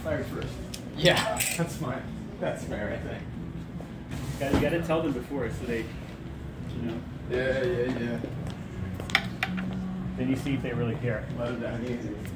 fired first. Yeah. That's my That's fair, I think. Got, you got to tell them before so they, you know. Yeah, yeah, yeah. Then you see if they really care. Let that.